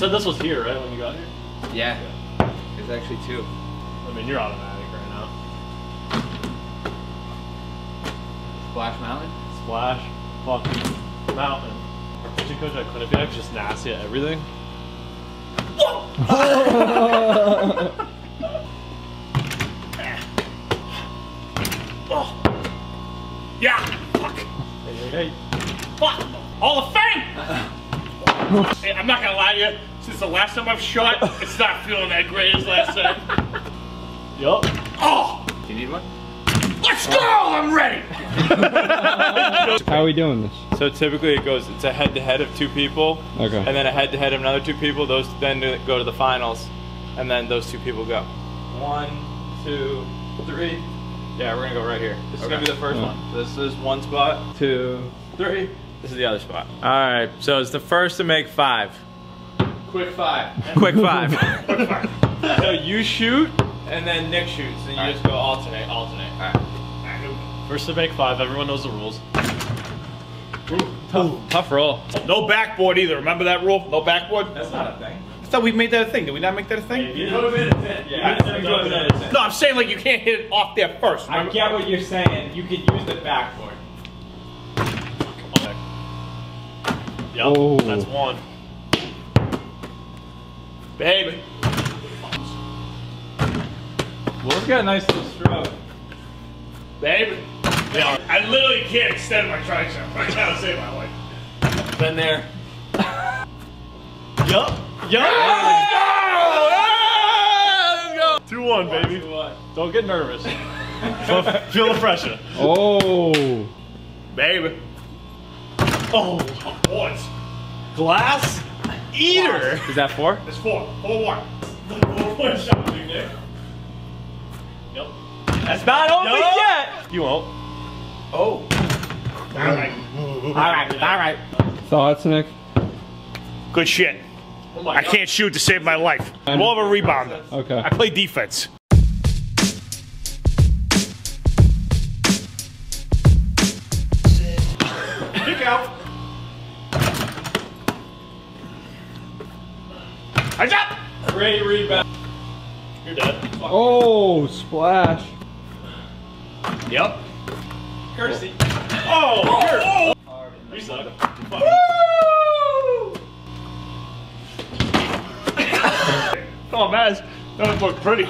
said this was here, right, when you got here? Yeah. There's actually two. I mean, you're automatic right now. Splash Mountain? Splash, fucking mountain. Actually, coach, I couldn't be. I'm just nasty at everything. Oh. Yeah. Fuck. Hey, hey, hey. Fuck. Hall of Fame. hey, I'm not gonna lie to you. Since the last time I've shot, it's not feeling that great as last time. Yup. Oh, Do you need one? let's go! I'm ready. How are we doing this? So typically it goes, it's a head to head of two people. Okay. And then a head to head of another two people. Those then go to the finals. And then those two people go. One, two, three. Yeah, we're gonna go right here. This is gonna be the first Yeah. one. This is one spot, two, three. This is the other spot. Alright, so it's the first to make five. Quick five. Quick five. Quick five. So you shoot, and then Nick shoots, and you just go alternate, alternate. Alright. First to make five. Everyone knows the rules. Tough, tough roll. No backboard either. Remember that rule? No backboard. That's not a thing. I thought we made that a thing. Did we not make that a thing? Yeah, No, I'm saying like you can't hit it off there first. I Remember? get what you're saying. You could use the backboard. Okay. Yep, Oh. that's one. Baby. Will's got a nice little stroke. Baby. Yeah. I literally can't extend my tricep. I gotta save my life. Been there. Yup. Yup. Two one, baby. Two, one. Don't get nervous. feel, feel the pressure. Oh. Baby. Oh, Once. glass eater. Is that four? It's four. Four one. Four one shot, big Nick. Yep. That's not over Yup. yet. You won't. Oh. All right. All right, all right. Thoughts, Nick? Good shit. Oh I can't shoot to save my life. More of a rebounder. Okay. I play defense. Great rebound. You're dead. Oh, splash. Yep. Courtesy. Oh, here. You suck. Oh, man. That doesn't look pretty.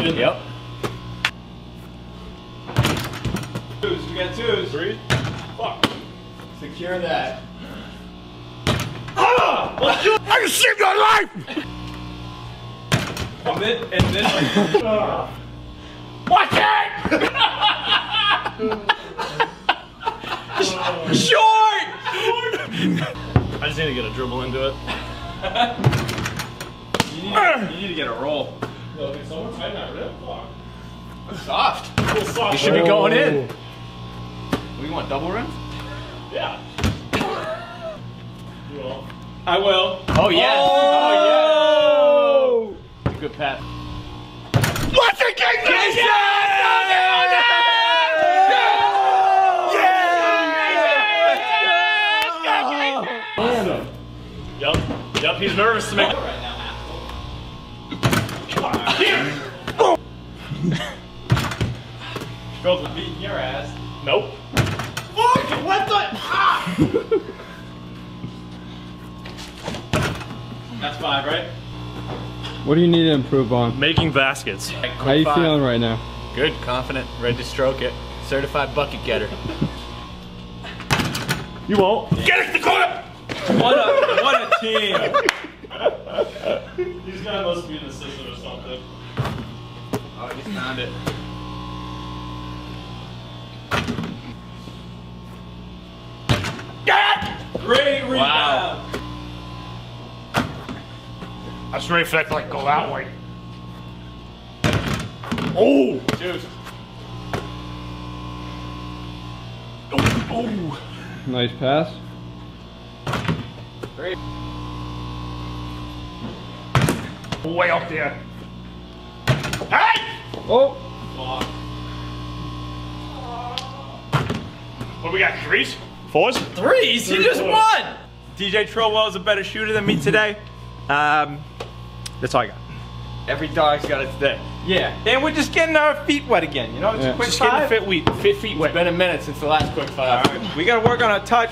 Yep. Twos. We got twos. Three. Fuck. Secure that. I can save your life! And then, and then Watch it! Short! I just need to get a dribble into it. you, need, you need to get a roll. Yo, can someone tighten that rib? Fuck. Soft. A soft. You should be going in. Oh. We want double rims? Yeah. You will. I will. Oh yes. Oh, oh yeah. Good pass. Let's get this! Yep. Yep. He's nervous to make. Girls are beating your ass. That's five, right? What do you need to improve on? Making baskets. How you feeling right now? Good, confident, ready to stroke it. Certified bucket getter. You won't. Get it to the corner! what a what a team. These guys must be in the system or something. Oh, I just found it. I was ready for that to like go that way. Oh! Twos. Oh, oh! Nice pass. Three. Way up there. Hey! Oh. What do we got? Threes? Fours? Threes? You just won! DJ Trowell is a better shooter than me today. Um, that's all I got. Every dog's got its day. Yeah, and we're just getting our feet wet again. You know, it's Yeah. a quick Just getting five. fit, weed, fit feet It's wet. been a minute since the last quick five. All right, we gotta work on our touch.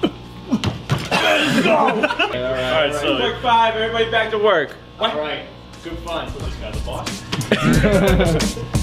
Let's go! all right, so Quick five. Everybody back to work. All right. Good fun. this guy the boss.